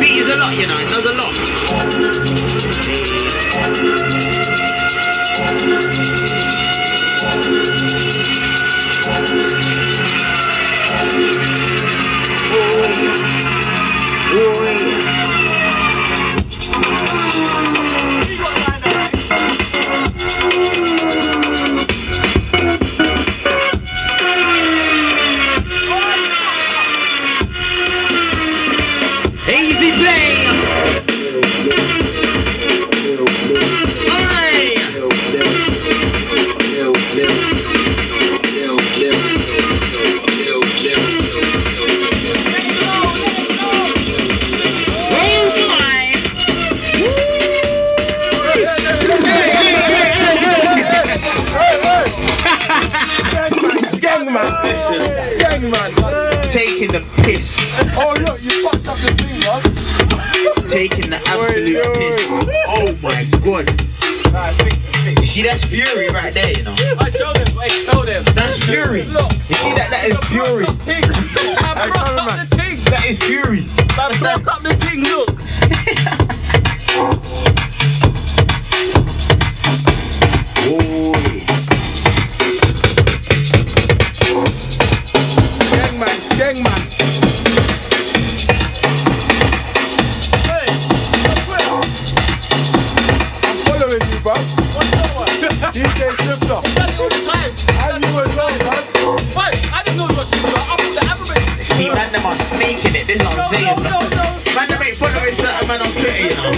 Beat is a lot, you know, it does a lot. The piss. Oh look, you fucked up the thing, man. Taking the absolute piss. Oh my god. You see, that's fury right there, you know. I show them, I show them. That's fury. Look. You see that? That is fury. I broke up the ting. That is fury. I broke up the ting, look. What's that one? DJ Shifter. Done it all the time. And you as well, man. Wait, I didn't know what she was. I put the alphabet. See, man, them are sneaking it. This is what I'm saying. no, no, no. Man, them ain't following certain man on Twitter, you know.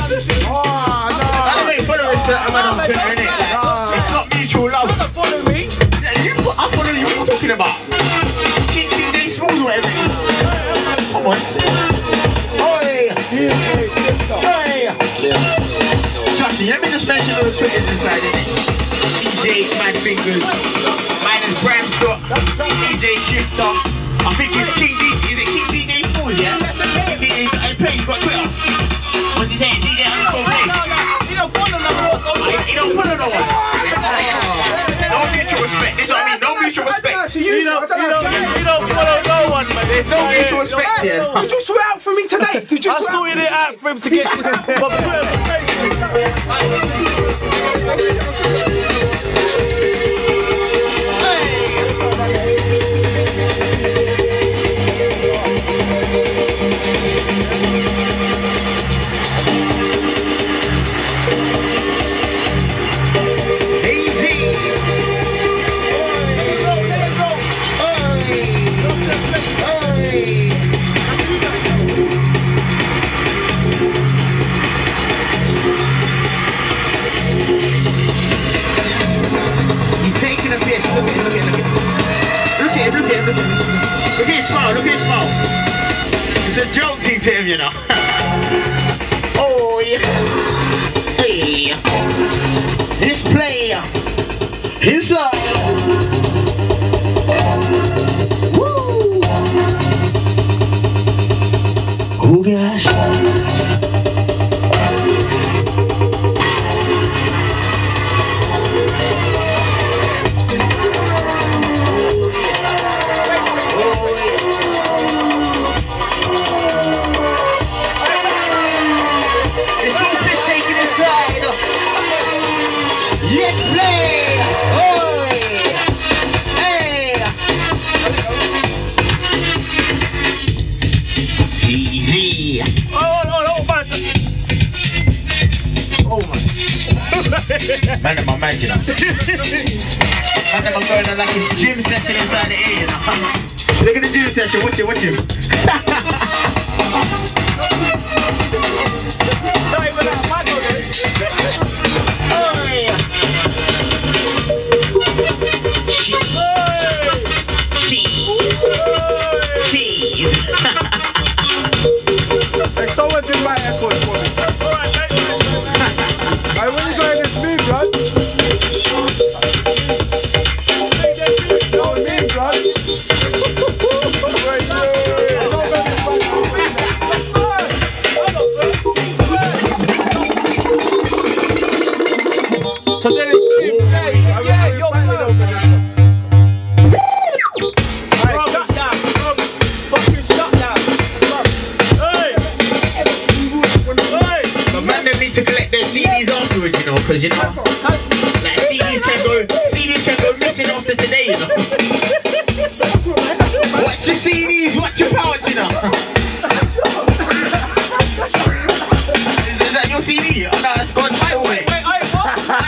Ah, oh, Man, them ain't following certain man on Twitter, innit? Ah. It's not mutual love. Don't follow me. Yeah, You, I follow you. What are you talking about? King King Smalls or whatever. Come on. Oi! DJ Shifter. Oi! Trust me, let me just mention all the Twitters inside, innit? DJ Mad Fingers. Mine is Bram Scott. DJ Shifter. I think it's King D. Is it King DJ Smalls, yeah? He is. I play, he's got Twitter. What's he saying? DJ underscore play. No, no, don't follow no more. So He he don't follow no one. No mutual respect. This is what I mean. No mutual don't respect. actually You use it. I don't, don't you know. don't, you don't follow no one, man. There's No mutual respect here. Did you swear out for me today? Did you I swear out? sorted it out for him to get this. Vai, vai, vai. Look at him, look at him, look at him. Look at his smile, look at his smile. It's a joke thing to him, you know. oh, yeah. Hey. This player. Inside. Uh, Woo. Oh, gosh. Man, I'm a man, you know. Man, I'm going on like a gym session inside the air, you know. Look at the gym session. Watch it, watch him. Not even that man, So then it's yeah, yeah, yeah, yo, shut down, shut down. Hey, hey. Man, they need to collect their CDs afterwards, you know, because you know, like CDs can go, CDs can go missing after today, you know. Watch your CDs, watch your pouch, you know. Is that your CD? Oh no, it's gone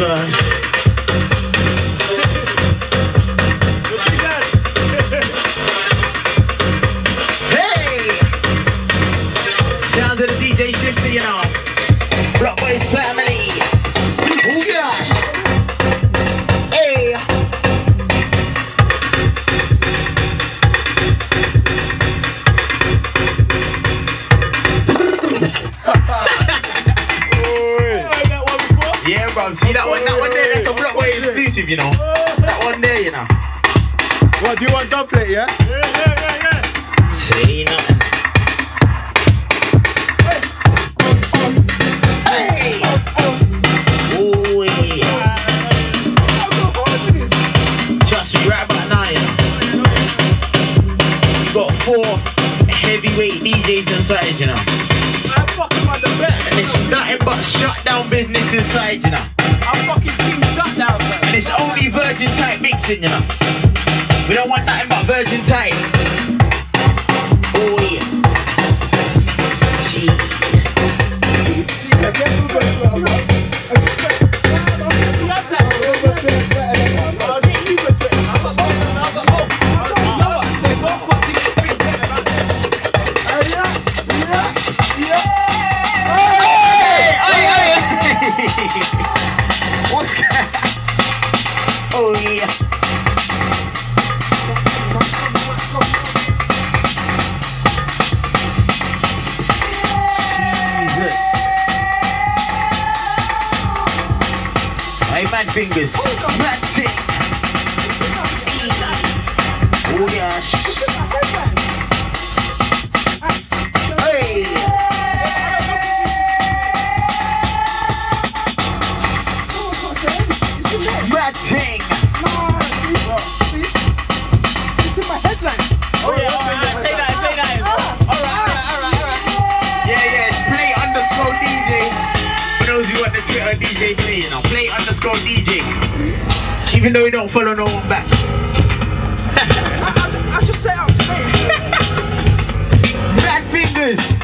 Oh exclusive, you know. That one there, you know. What, do you want dub plate, yeah? Say nothing. Hey! Oh, yeah. Trust me, right about now, you know. You got four heavyweight DJs inside, you know. I'm fucking on the bed. And it's nothing but shutdown business inside, you know. I'm fucking king it's only virgin type mixing, you know. We don't want nothing but virgin type. Oh, yeah. Jeez. Fingers. Mad tick. Oh gosh. Hey. My headline. Oh yeah, alright, say that, say that. Alright, alright, alright, alright. Yeah, yeah, play underscore DJ. For those want the Twitter DJ you know, play underscore DJ. Even though you don't follow no one back. I just say out today. Mad fingers.